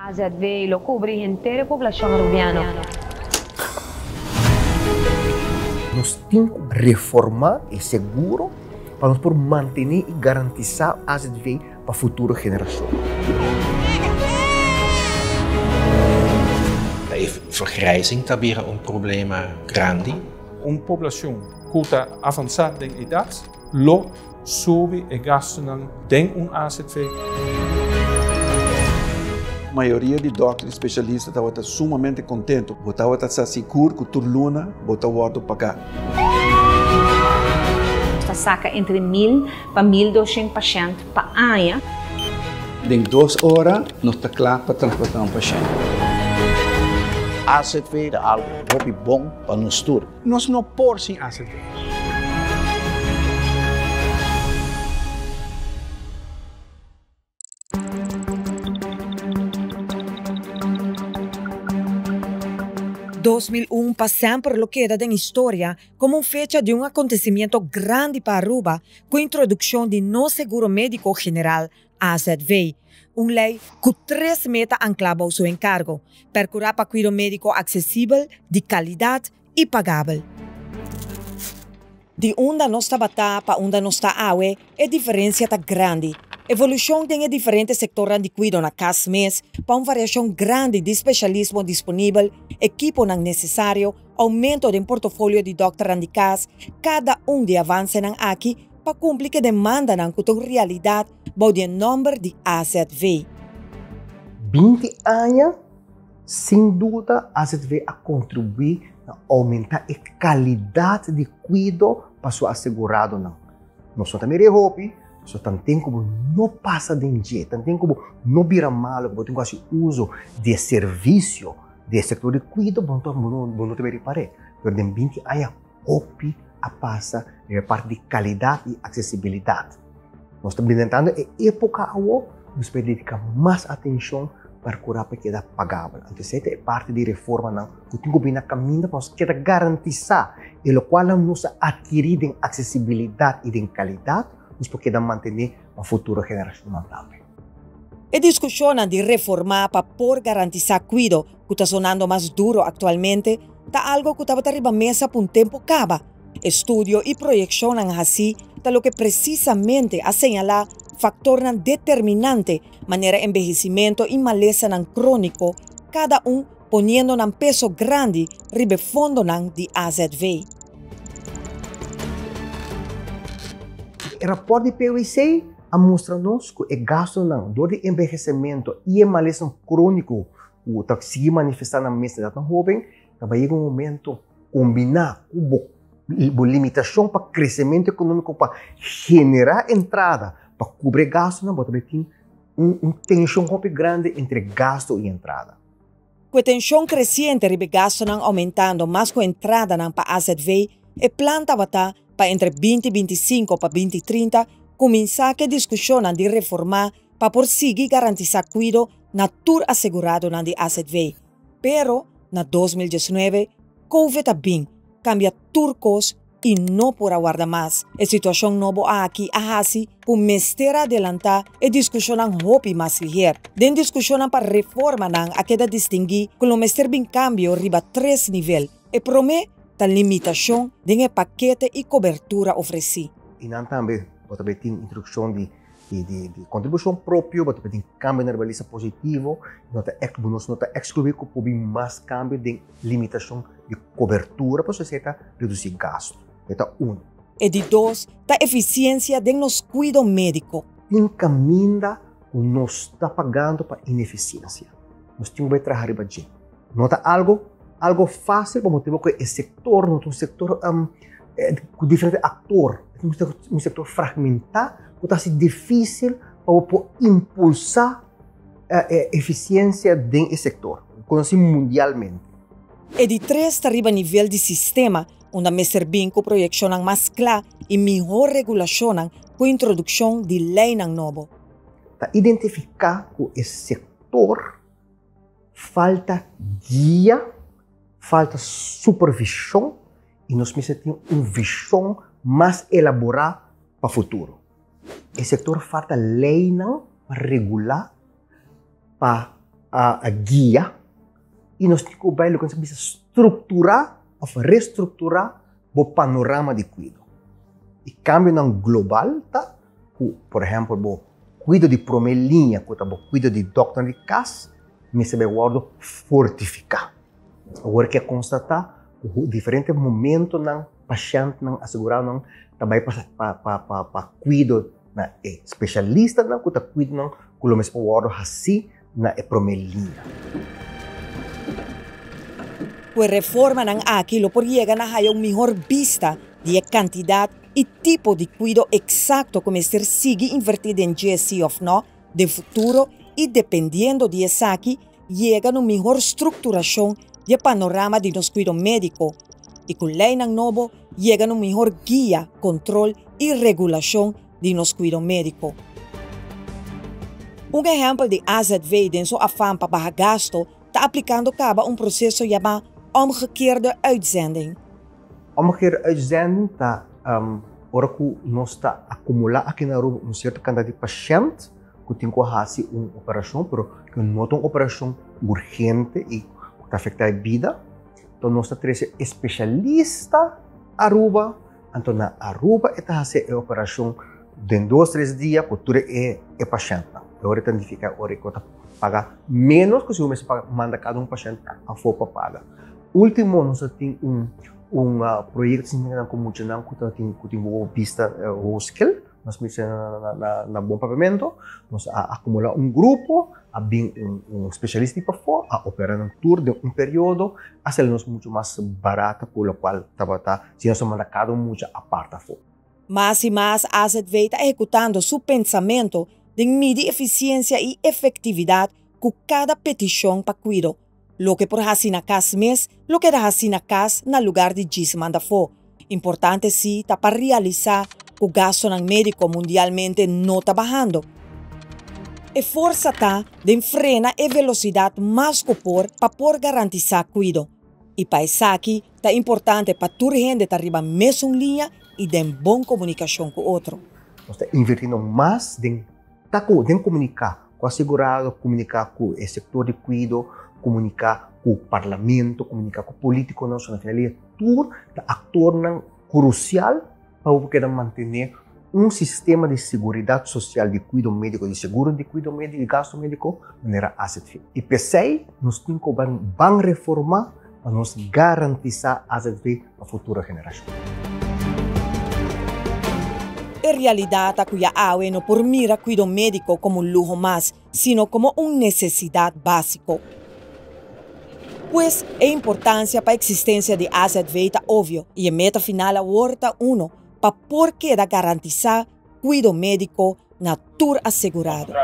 AZV lo cubre inteira a população rubiana. Nós temos que reformar e seguro para nós por manter e garantizar a AZV para a futura geração. A vergrijzing dat weer een probleem grande. Uma população que está avançada em idade, lo sube e gasta tem um AZV. A maioria de doctores especialistas estava sumamente contente. Botava estar seguro que tur luna, botava o pagar. Esta saca entre 1000 para 1200 pacientes para ano. Em duas horas, nós está claro para transportar um paciente. É algo muito bom para nós todos. Nós não por sem 2001 pasamos por lo que queda en historia como fecha de un acontecimiento grande para Aruba con introducción de no seguro médico general AZV, una ley que tres metas anclava su encargo, percurar para cuidado médico accesible, de calidad y pagable. De onde nós está para onde nós está awe, a diferença está grande. Evolução tem diferentes setores de cuidado na casa mês, para uma variação grande de especialismo disponível, equipo não necessário, aumento do portfólio de doctor de casa, cada um de avanços aqui para cumprir que demanda na realidade, o número de AZV. 20 anos, sem dúvida, a AZV a contribuir a aumentar a qualidade de cuidado para o assegurado. Não, só também é roupa, só tem como não passa de dia, tem como não vira mal, como tem quase uso de serviço de setor de cuidado, bom, não também reparei. Mas em 20 anos, roupa a passa a parte de qualidade e acessibilidade. Nós estamos tentando, em época atual, nós dedicar mais atenção para curar é pagável. Então, essa parte de reforma não, que tem que vir para que garantizar, e o qual nós adquirir em acessibilidade e em nós podemos manter a futura geração também. A discussão de reformar para por garantizar cuidado, que está sonando mais duro atualmente, está algo que estava arriba mesa por um tempo acaba. Estudio e projeção assim, está o que precisamente a señalar factor determinante maneira envejecimento e maleza nan crônico, cada um poniendo nan peso grande ribe fondo nan de AZV. O rapport de PwC mostra-nos que o gasto não, dor de envelhecimento e a maleza crônico, o que se manifestar na mesa da jovem, vai chegar um momento combinar com a limitação para crescimento econômico, para generar entrada, para cobrir gasto, não, também tem um, um tensão grande entre gasto e entrada. Com a tensão crescente ribe gasto não aumentando, mas com a entrada não para AZV, e planta bata para entre 2025 para 2030 começar a discussão de reformar para por seguir garantizar cuidado na tour assegurado na de AZV. Pero, na 2019, COVID bem cambia turcos e não por aguardar mais. A situação novo aqui a hasi por mestera adelantar e discussão hopi mais ligeiro. Den discussão para reforma não a queda distinguir com o mester bem cambio riba três nível e promete da limitação de paquete e cobertura oferecido. E não também, também tem introdução de de, de, de contribuição própria, mas também tem câmbio na baliza positivo, nota nós nota excluir que pode mais câmbio de limitação de cobertura para a sociedade reduzir gasto. Então, um. E de dois, da eficiência de nos cuidado médico. Encaminha o nós está pagando para ineficiência. Nós temos que trabalhar para gente. Nota algo, algo fácil para motivo que o setor, não um setor um, é, com diferentes atores, um setor fragmentado, que está difícil para impulsar a, a eficiência desse setor, conhecido mundialmente. E de três arriba nível de sistema, onde me servim com projeção mais clara e melhor regulação com a introdução de lei novo. Para identificar que esse setor falta guia, falta supervisão e nós precisamos uma visão mais elaborada para o futuro. Esse setor falta lei para regular, para a guia e nós temos que estruturar ou reestruturar o panorama de cuido. E cambio não global, tá? Por exemplo, o cuido de primeira linha, o cuido de doctor de casa, me se guardo fortificar. Agora que é constatar o diferente momento não paciente não assegurado não também para para para para cuido na especialista não que cuido não que o mesmo guardo assim na primeira linha. O reforma ng aquilo por llegar na hayo mejor vista de cantidad y tipo de cuido exacto como ser sigue invertido en GSC of no de futuro y dependiendo de esa aquí llega a mejor estruturación de panorama de nos cuido médico y con ley ng novo llega a mejor guía, control y regulación de nos cuido médico. Um exemplo de AZV den zo afaan para gasto está aplicando caba um processo chamado omgekeerde uitzending. Omgekeerde uitzending está um, ora que nós está acumular aqui na rua um certo quantidade de pacientes que tem que fazer uma operação, pero que não é uma operação urgente e que afeta a vida. Então nós trazendo especialista Aruba, então na Aruba está fazendo a operação de dois, três dias, porque é, é paciente. Agora significa ora que paga menos que se você manda cada um paciente a FOPA paga. Último, nós temos um, um uh, projeto que chama como que tem uma pista o skill, nós temos na, na, na bom pavimento, nós acumular um grupo, a bem um, um especialista para fora, a operar um tour de um período, a ser nos muito mais barata, por lo qual estava tá, se nós um muito a parte fora. Mais e mais, a AZV está executando seu pensamento de medir eficiência e efetividade com cada petição para cuido. Lo que por hasi na cas mes, lo que da cas na lugar de gis manda fo. Importante sim tá para realizar o gasto ng médico mundialmente não está bajando. E força tá de frena e velocidade mais copor para por garantizar cuido. E para isso aqui, tá importante para tur gente tá arriba mesmo linha e de boa comunicação com o outro. Nós investindo mais em comunicar com o segurado, comunicar com o setor de cuido, comunicar com o parlamento, comunicar com o político nacional, finalmente, tudo é ator crucial para poder manter um sistema de segurança social de cuido médico, de seguro de cuido médico e gasto médico de maneira asset E pensei, nós temos que reformar para nos garantizar asset a futura geração. En realidad, cuya AWE no por mira cuido médico como un lujo más, sino como una necesidad básico. Pues, es importancia para existencia de asset veta obvio y en meta final a huerta uno para por queda garantizar cuido médico natur asegurado.